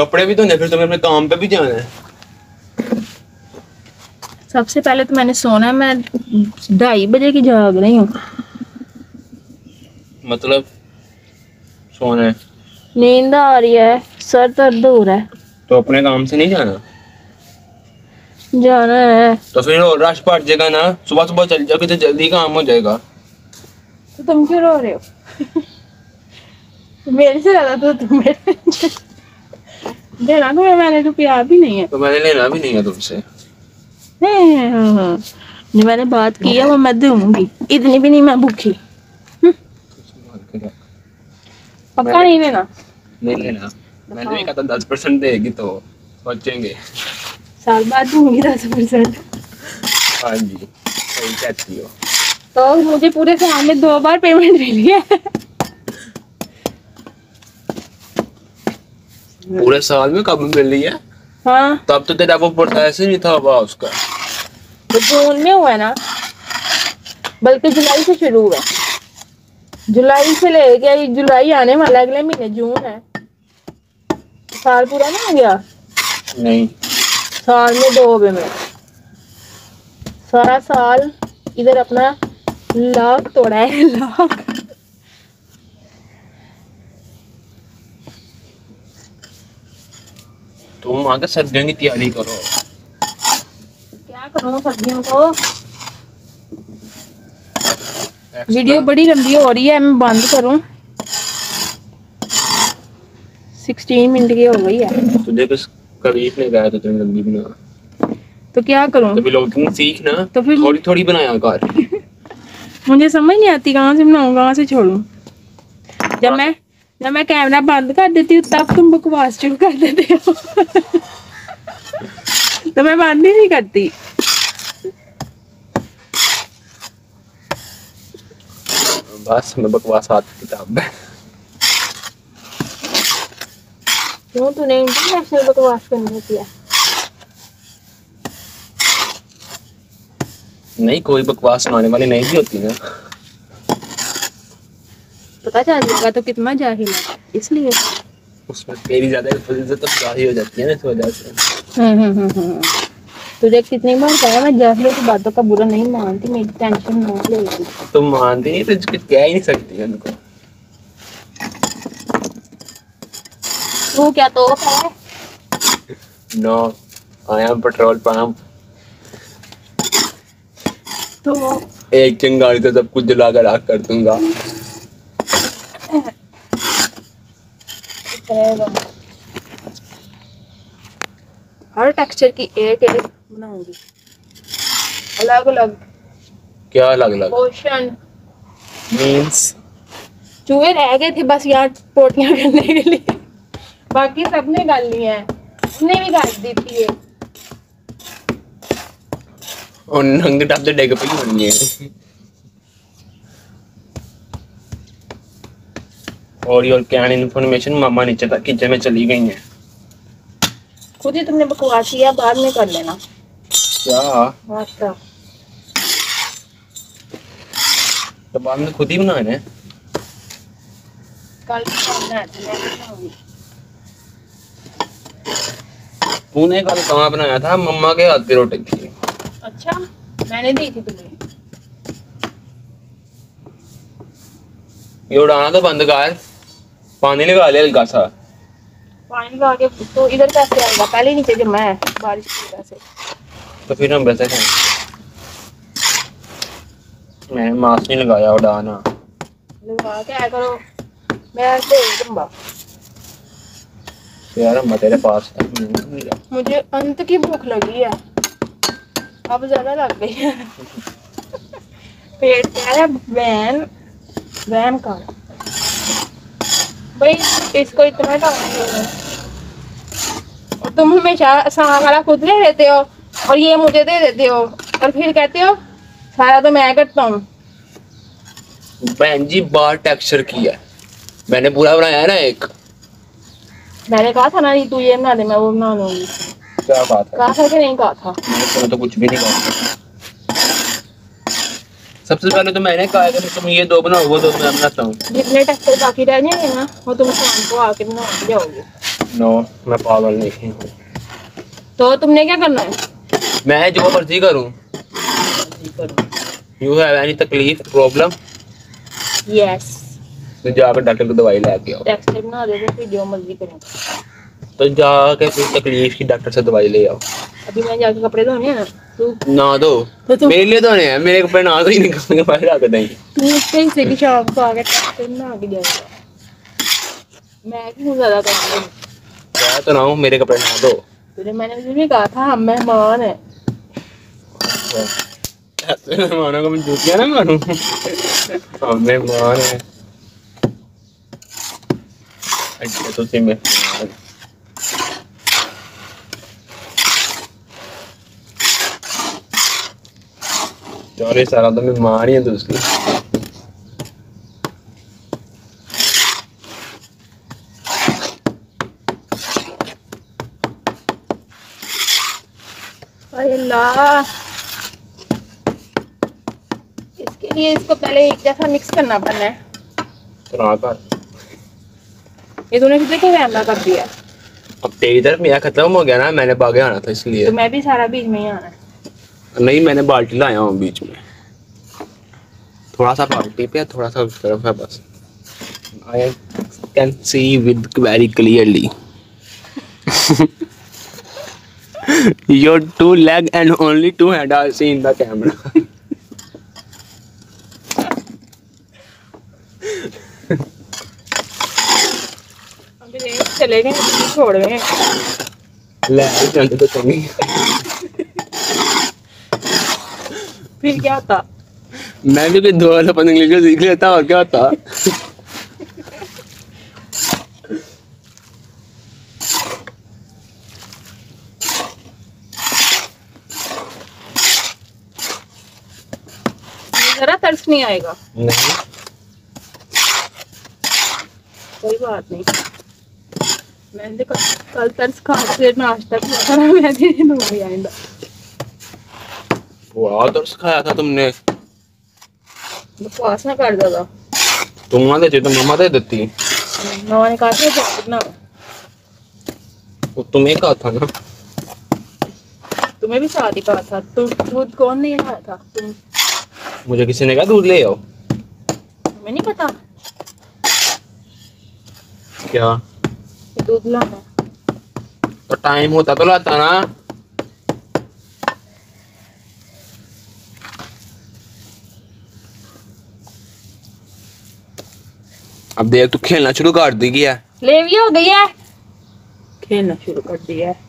कपड़े भी धोने फिर तुम्हें अपने काम पे भी जाना है। सबसे पहले तो मैंने सोना है मैं ढाई बजे की जाग रही हूँ। मतलब सोना है। नींद आ रही है सर दर्द हो रहा है। तो अपने काम से नहीं जाना? जाना है। तो फिर और रश पड़ जाएगा ना? सुबह सुबह चल जाओगे तो जल्दी काम हो जाएगा। तो तुम क्यों रो रहे हो? मेरे से ज़्यादा तो तुम मेरे देना तो मैंने प्यार भी नहीं है। तो मैंने लेना भी नहीं है तुमसे। हाँ, जो मैंने बात की है वो मैं दूँगी। इतनी भी नहीं मैं भूखी। पक्का नहीं लेना? नहीं लेना। मैंने भी कहा था दस परसेंट देगी तो सोचेंगे साल बाद दूँगी दस परसेंट। हाँ जी सही कहती हो। तो मुझे पूरे साल में दो बार पेमेंट मिली है। पूरे साल में कब मिल रही है? हाँ। तब तो तेरा वो प्रोसेस ही नहीं था हुआ उसका। तो जून में हुआ है ना? बल्कि जुलाई से शुरू हुआ जुलाई से लेके जुलाई आने वाला अगले महीने जून है। साल पूरा नहीं हो गया? नहीं। साल में दो हुए मेरे। सारा साल इधर अपना लाख तोड़ा है लाख। तुम आगे सर्दियों की तैयारी करो। क्या करूँ सर्दियों को? वीडियो बड़ी लंबी हो रही है मैं बंद करूँ। 16 मिनट की हो गई है। तुझे किस करीब ने गया तो तुम लंबी बना। तो क्या करूँ? तो ब्लॉगिंग सीख ना तो फिर- थोड़ी थोड़ी बनाया कर। मुझे समझ नहीं आती कहाँ से बनाऊँ कहाँ से छोड़ूं। जब मैं जब मैं कैमरा बंद कर देती हूँ तब तुम बकवास शुरू कर देते हो। तो मैं बंद ही नहीं करती। बस मैं बकवास की किताब क्यों तूने इंटरनेशनल बकवास करनी नहीं कोई बकवास सुनाने वाली नहीं भी होती ना पता चल जाएगा तो कितना जाहिल है। इसलिए। उसमें तेरी ज़्यादा इज़्ज़त तो ज़ाहिर हो जाती है ना इस वजह से। हम्म, हम्म, हम्म, हम्म। तुझे कितनी बार कहा मैं जाहिलों की बातों का बुरा नहीं मानती मेरी टेंशन ना ले। तुम मानती नहीं तो कुछ कह ही नहीं सकती उनको। तू क्या तो है? No I am petrol pump तो एक चिंगारी तो सब कुछ जला कर आग कर दूँगा। हर टेक्सचर की एक एक बनाऊँगी। अलग अलग। क्या अलग अलग? पोर्शन मीन्स चूहे रह गए थे बस यहाँ पोटियाँ करने के लिए। बाकी सबने गाल ली है। उसने भी गाल दी थी ये। और नंगे टाप से डेग पई होनी है। और योर कैन इन्फॉर्मेशन मामा नीचे तक किचन में चली गई हैं। खुद ही तुमने बकवास किया बाद में कर लेना। क्या? अच्छा तो बाद में खुद ही बनाए हैं। कल तो तूने कल कहाँ बनाया था? मम्मा के हाथ की रोटी थी। अच्छा मैंने दी थी तुम्हें। ये उड़ाना तो बंद कर। पानी लगा ले हल्का सा। पानी लगा के तो इधर कैसे आएगा पहले नीचे जमा है बारिश की वजह से। तो फिर हम वैसे खाएँ। मैंने मास्क नहीं लगाया उड़ाना लगा के आया करो। मैं ऐसे लंबा यार हम तेरे पास है। लिया। मुझे अंत की भूख लगी है। अब ज़्यादा लग गई है। पेट कह रहा है वैन वैन का। भाई इसको इतना और तुम हमेशा सामान वाला खुद ले लेते हो और ये मुझे दे देते हो और फिर कहते हो सारा तो मैं करता हूँ। बहन जी बार टेक्सचर की है। मैंने पूरा बनाया ना एक। मैंने कहा था ना नहीं तू ये बना दे मैं वो बना लूँगी। क्या बात है? कहा था कि नहीं कहा था? मैंने तो कुछ भी नहीं कहा। सबसे पहले तो मैंने कहा कि तुम ये दो बनाओ वो दो मैं बनाता हूँ। जितने टक्कर बाकी रह जाएँगे ना वो तुम शाम को आके बना जाओगे। नो मैं पागल नहीं हूँ। तो तुमने क्या करना है? मैं जो मर्ज़ी करूँ। यू हैव एनी तकलीफ़ प्रॉब्लम यस तो जाकर डॉक्टर को दवाई लेके आओ। टेक्स्ट बना दे तो फिर जो मर्ज़ी करूँ। तो जाके फिर तकलीफ़ की डॉक्टर से दवाई ले आओ। अभी मैं जाके कपड़े धोने हैं तू ना दो तो मेरे लिए नहीं है मेरे कपड़े ना दो ही निकाल के बाहर रख देंगे। तू इसके हिस्से की शाम को आके टेक्स्ट बना के जाएगा। मैं क्यों ज़्यादा करती हूँ मैं तो ना हूँ मेरे कपड़े ना दो तुझे मैंने तुझे कहा था हम मेहमान है। मेहमानों को मैं जूतियाँ ना मारूं हम मेहमान है। अच्छा तो सी चौरे सारा तो मेहमान ही तो उसकी। इसके लिए इसको पहले एक जैसा मिक्स करना पड़ना है। ये तूने कितने को कैमरा कर दिया। अब तेरी तरफ़ मेरा खत्म हो गया ना मैंने बागे आना था इसलिए। तो मैं भी सारा बीज में ही आना है। नहीं मैंने बाल्टी लाया हूँ बीच में। थोड़ा सा बाल्टी पे थोड़ा सा उस तरफ़ है बस। I can see with very clearly your two leg and only two head are see in the camera चले गए छोड़ गए ले चलते तो चंगी। फिर क्या होता मैं भी कोई दो अपन इंग्लिश में सीख लेता और क्या होता जरा तरस नहीं आएगा। नहीं। कोई बात नहीं। मैंने कल, कल तरस खा नाश्ता किया था ना मैं भी दूँगी आइंदा वाह तो सिखाया था तुमने। बकवास ना कर दादा तुम ना देती तो मम्मा दे देती। मामा ने कहा था जैकेट ना। वो तुम्हें कहा था ना। तुम्हें भी साथ ही कहा था। तुम दूध कौन नहीं खाया था? तुम मुझे किसी ने कहा दूध ले आओ। तुम्हें नहीं पता। क्या? दूध लाना तो टाइम होता तो लाता ना। अब देख तू खेलना शुरू कर दी गया। ले भी हो गई है। खेलना शुरू कर दिया है।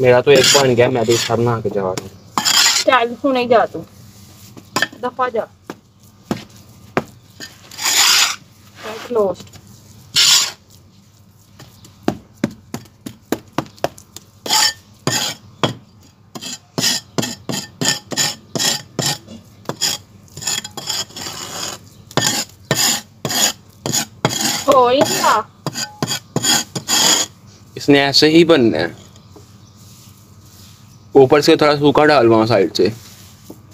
मेरा तो एक बन गया मैं भी सब नहा के जा रहा हूँ। चल हूँ नहीं जा तू। दफ़ा जा। क्लोज्ड हो ही नहीं रहा इसने ऐसे ही बनना है। ऊपर से थोड़ा सूखा डाल वहाँ साइड से।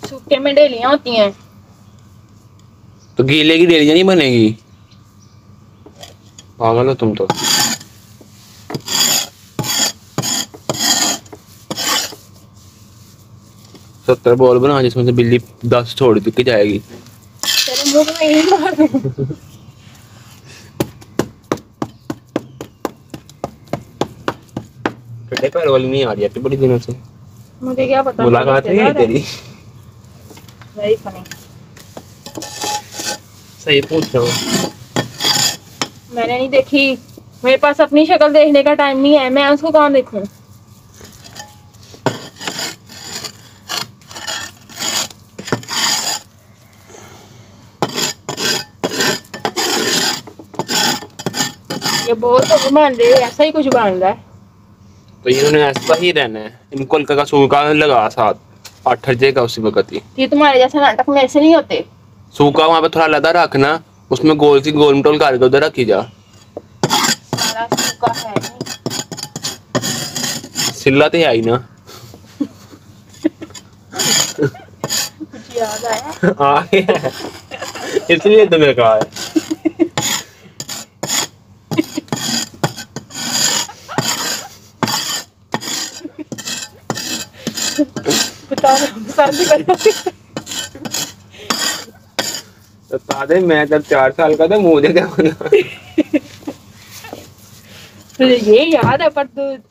सूखे में डेलियाँ होती हैं। तो गीले की डेलियाँ नहीं बनेगी? पागल हो तुम तो। सत्तर बॉल बना जिसमें से बिल्ली दस छोड़ के जाएगी। टिड्डे पैर वाली नहीं आ रही है बड़ी दिनों से। मुझे क्या पता मुलाकात नहीं है तेरी। वेरी फनी सही पूछ रहा हूँ। मैंने नहीं देखी। मेरे पास अपनी शक्ल देखने का टाइम नहीं है मैं उसको कहाँ देखूँ? ये बहुत तो बन रहे ऐसा ही कुछ बन रहा है। तो इन्होंने ऐसा ही रहना है। इनको हल्का का सूखा लगा साथ। आठ जाएगा उसी वक्त ही। ये तुम्हारे जैसे नाटक मेरे से नहीं होते? सूखा वहाँ पे थोड़ा लदा रखना उसमें गोल सी गोल मटोल करके उधर रखी जा। सारा सूखा है नहीं। सिल्ला तो ही ना। कुछ याद आया? आ गया। इसलिए तुम्हें कहा है बता पसंद करो बता दे मैं जब चार साल का था मुझे क्या पता तुझे ये याद है पर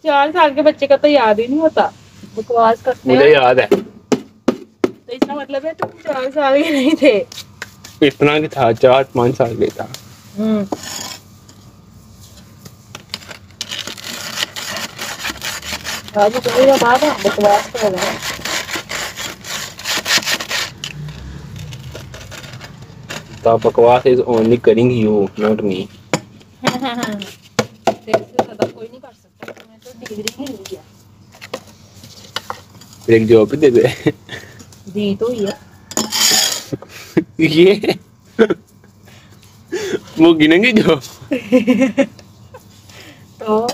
चार साल के बच्चे का तो याद ही नहीं होता। बकवास करते मुझे हैं। याद है। तो इसका मतलब है तुम चार साल के नहीं थे। इतना की था चार पाँच साल के था। हम्म। आज तुम्हें है? बकवास कर रहे हैं। The बकवास is only करिंग you, not me. तेरे से ज़्यादा कोई नहीं कर सकता तुम्हें तो डिग्री ही मिली है एक जॉब भी दे दे। दी तो ही है ये। वो गिनेंगे जो? तो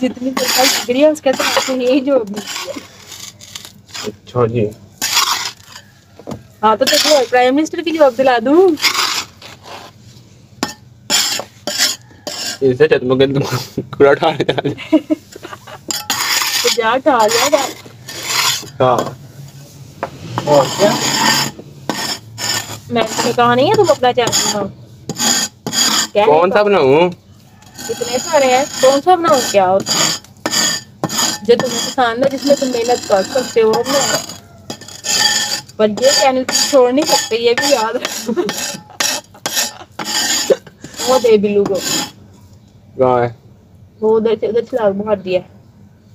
जितनी पास डिग्री है उसके तो आपको यही जॉब मिलती है अच्छा जी। हाँ तो तुझे प्राइम मिनिस्टर की जॉब दिला दूँ। इससे चल मगर तुम कूड़ा उठा लेता तो जा उठा लिया हाँ। और क्या? मैंने तुम्हें कहा नहीं है तुम अपना बनाओ क्या कौन सा बनाऊँ? इतने सारे हैं। कौन सा बनाओ क्या होता है? जो तुम्हें पसंद है जिसमें तुम मेहनत कर सकते हो बनाओ। पर ये चैनल तुम छोड़ नहीं सकते ये भी याद वो दे बिल्लू को। कहाँ है? वो उधर से उधर छलांग मार दिया।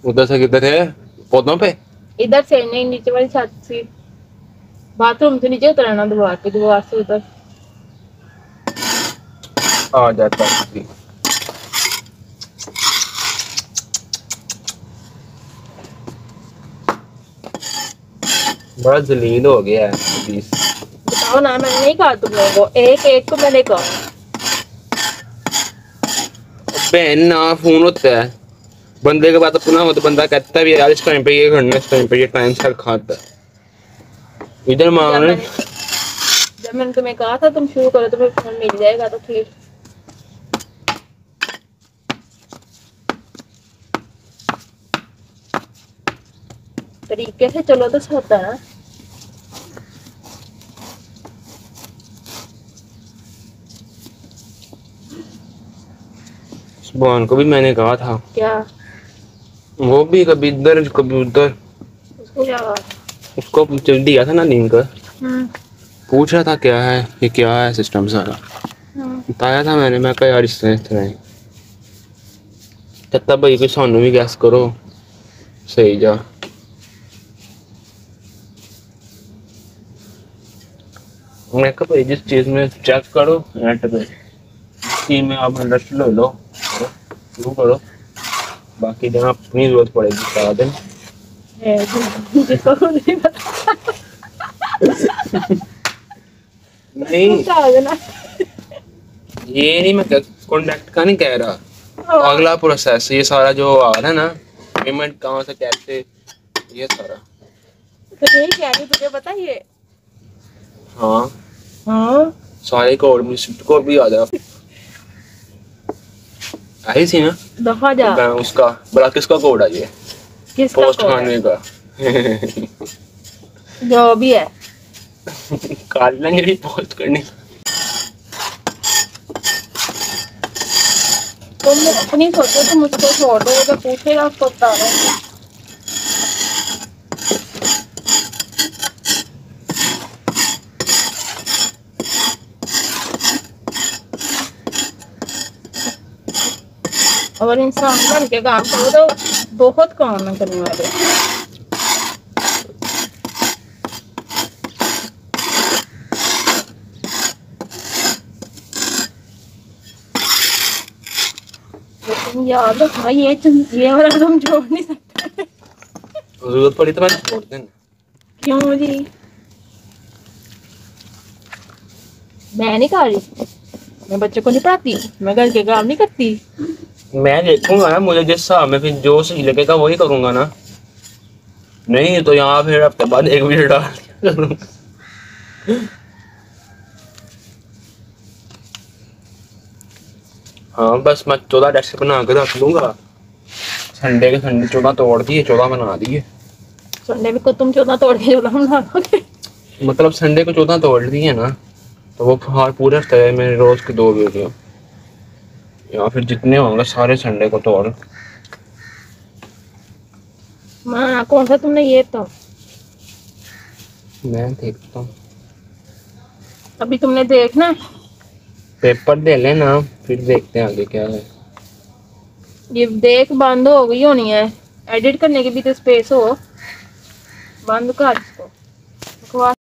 उधर से किधर है? पौधों पे? इधर से नहीं नीचे वाली छत से। बाथरूम से नीचे उतरना दीवार पे दीवार से उधर। आ जाता है। बड़ा जलील हो गया है प्लीज़ बताओ ना मैंने नहीं कहा तुम लोगों को। एक एक को मैंने कहा। बहन ना फ़ोन होता है। बंदे के बाद अपना हो तो बंदा कहता भी यार इस टाइम पे ये करना इस टाइम पे ये टाइम सर खाता है। इधर मांग मैंने जब मैंने तुम्हें कहा था तुम शुरू करो तुम्हें फ़ोन मिल जाएगा तो फिर तरीके से चलो तो होता है। सुबहान को भी मैंने कहा था। क्या? वो भी कभी इधर कभी उधर। उसको क्या उसको दिया था ना लिंक हम्म। पूछ रहा था क्या है ये क्या है सिस्टम सारा। हम्म। बताया था मैंने मैं कहा यार इस तरह इस तरह कहता भाई कोई सानू भी गैस करो। सही जा। मैं कहा भाई जिस चीज़ में चेक करो नेट पे कि में आप इंटरेस्ट ले लो। शुरू करो। बाकी जहाँ अपनी ज़रूरत पड़ेगी सारा दिन। है, नहीं नहीं। ये नहीं मैं कॉन्टैक्ट का नहीं कह रहा। अगला प्रोसेस ये सारा जो आ रहा है ना पेमेंट कहाँ से कैसे ये सारा। तो यही कह रही तुझे पता ये? हाँ। हाँ। सारे कोड में स्विफ्ट कोड भी आ जाए आई थी ना? दफ़ा उसका बड़ा किसका कोड है ये? किसका पोस्ट खाने का। जो भी है। काल लेंगे भी पोस्ट करने तुम अपनी सोचो तुम उसको छोड़ दो तो पूछेगा उसको बता रहा अगर इंसान बन के काम करो तो बहुत काम है करने वाले। याद ये ये वाला तुम छोड़ नहीं सकते। ज़रूरत पड़ी तो मैं छोड़ देना। क्यों जी? मैं नहीं कर रही। मैं बच्चों को नहीं पढ़ाती मैं घर के काम नहीं करती। मैं देखूँगा ना मुझे जिस हिसाब में फिर जो सही लगेगा वही करूँगा ना। नहीं तो यहाँ फिर हफ़्ते बाद एक वीडियो डाल हाँ बस मैं चौदह डेस्क बना के रख लूँगा। संडे के संडे चौदह तोड़ दिए चौदह बना दिए। संडे को तुम चौदह तोड़ के चौदह बना मतलब संडे को चौदह तोड़ दिए ना तो वो हर पूरे हफ़्ते में मेरे रोज के दो वीडियो। या फिर जितने होंगे सारे संडे को तोड़। माँ कौन सा तुमने ये तो मैं देखता हूँ। अभी तुमने देखना पेपर दे लेना फिर देखते हैं आगे क्या है। ये देख बंद हो गई होनी है। एडिट करने की भी तो स्पेस हो। बंद कर इसको।